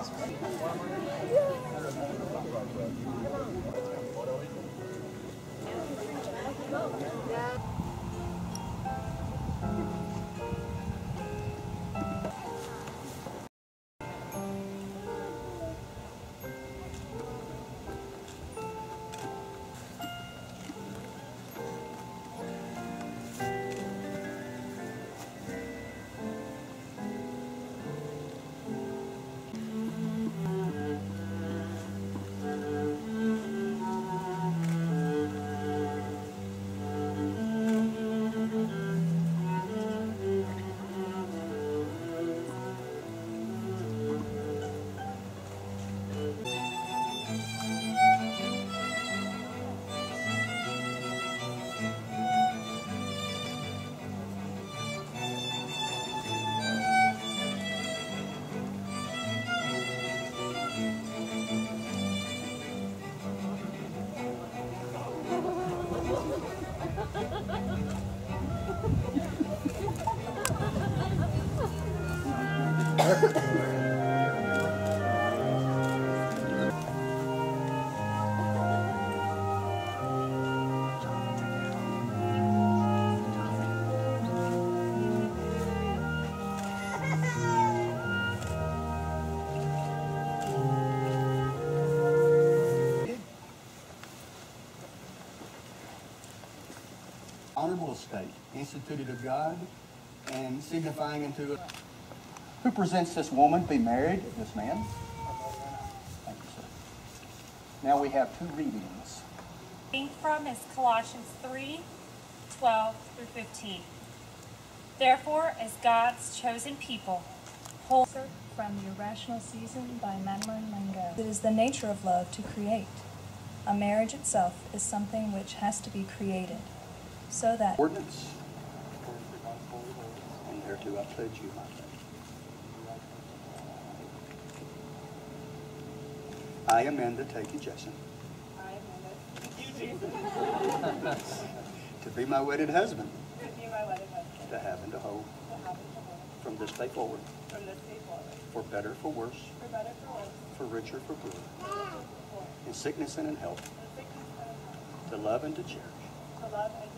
is. Honorable estate, instituted of God, and signifying unto it. Who presents this woman to be married this man? Thank you, sir. Now we have two readings. Reading from is Colossians 3 12 through 15. Therefore, as God's chosen people, hold from the Irrational Season by Madeleine L'Engle. It is the nature of love to create. A marriage itself is something which has to be created, so that Ordinance. And thereto I pledge you my faith. I, Amanda Takey Jason, I, Amanda. to be my wedded husband, To be my wedded husband. to have and to hold, To have and to hold. from this day forward, From this day forward. for better, for worse, For better, for worse. for richer, for poorer, For poor. in sickness and in health, In sickness and in health. to love and to cherish, To love and to cherish.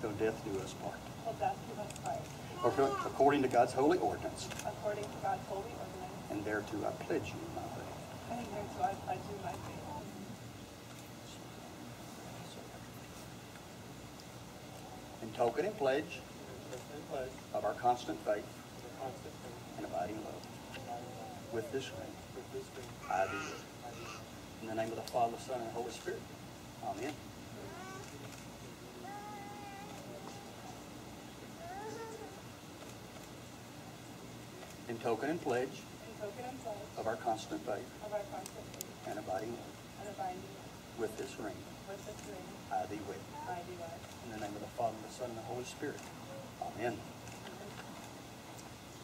Till death do us part. Till death do us part. Or According to God's holy ordinance, According to God's holy ordinance. and thereto I pledge you my faith. And hereto I pledge you my faith. In token and pledge of our constant faith and abiding love, with this ring, I do. In the name of the Father, Son, and Holy Spirit. Amen. Token and pledge In token and pledge of our constant faith of our constant faith and abiding love, and abiding love. with this ring, With this ring, I thee wed. I do wed. In the name of the Father, the Son, and the Holy Spirit. Amen.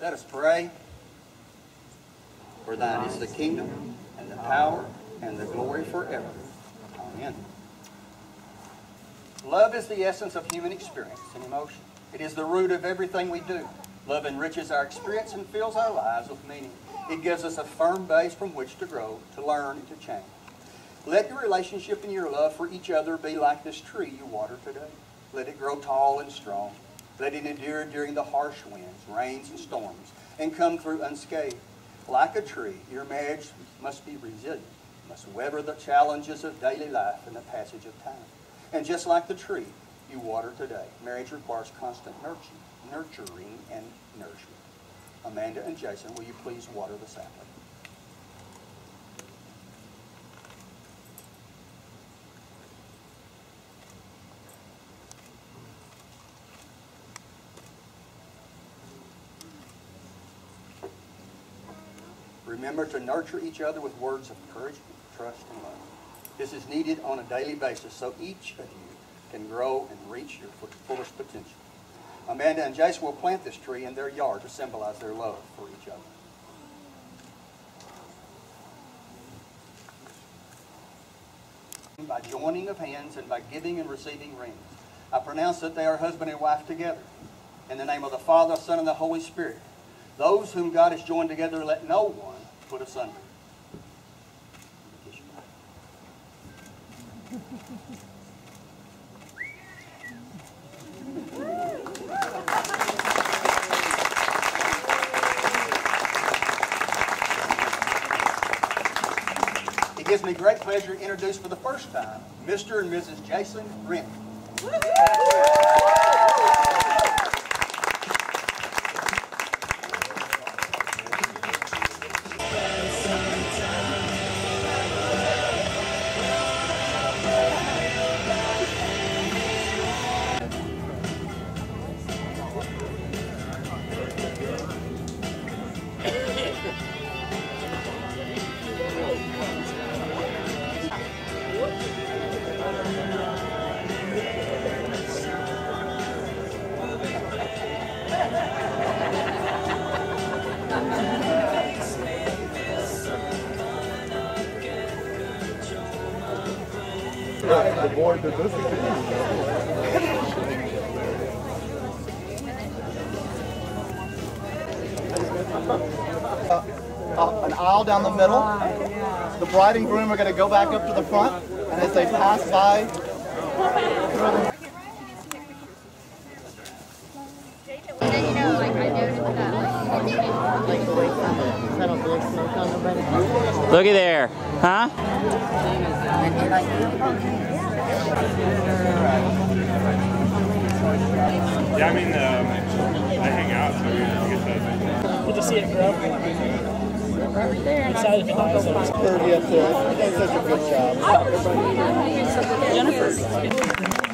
Let us pray. For thine is the kingdom, and the power, and the glory forever. Amen. Love is the essence of human experience and emotion. It is the root of everything we do. Love enriches our experience and fills our lives with meaning. It gives us a firm base from which to grow, to learn, and to change. Let your relationship and your love for each other be like this tree you water today. Let it grow tall and strong. Let it endure during the harsh winds, rains, and storms, and come through unscathed. Like a tree, your marriage must be resilient, must weather the challenges of daily life and the passage of time. And just like the tree you water today, marriage requires constant nurturing, nurturing and nourishment. Amanda and Jason, will you please water the sapling? Remember to nurture each other with words of encouragement, trust, and love. This is needed on a daily basis so each of you can grow and reach your fullest potential. Amanda and Jason will plant this tree in their yard to symbolize their love for each other. By joining of hands and by giving and receiving rings. I pronounce that they are husband and wife together. In the name of the Father, Son, and the Holy Spirit. Those whom God has joined together, let no one put asunder. Kiss your wife. It gives me great pleasure to introduce for the first time Mr. and Mrs. Jason Renton. The board did this. Uh, an aisle down the middle. The bride and groom are going to go back up to the front, and as they pass by, Look then, you know, like, I noticed that, like, like the way some subtle blue smoke on the button. Looky there, huh? Yeah, I mean, um, I hang out, so we get to. Good to see it grow. Excited if it dies. though. 30th. Uh, you guys did a good job. Jennifer.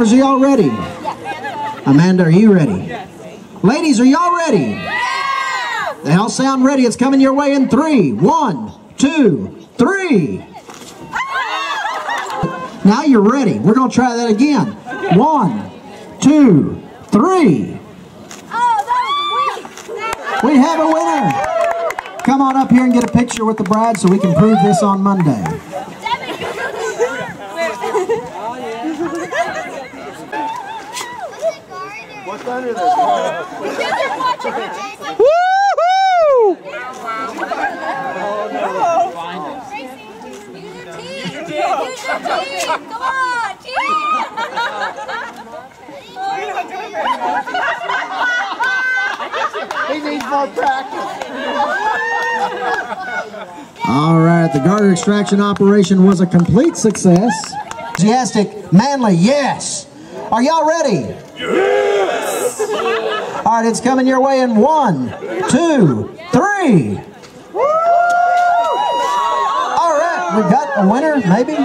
Are y'all ready? Amanda, are you ready? Ladies, are y'all ready? They all sound ready. It's coming your way in three. One, two, three. Now you're ready. We're going to try that again. One, two, three. Oh, we have a winner. Come on up here and get a picture with the bride so we can prove this on Monday. Under this? On, He needs more practice. All right, the garter extraction operation was a complete success. Enthusiastic, manly, yes. Are y'all ready? All right, it's coming your way in one, two, three. All right, we got a winner, maybe.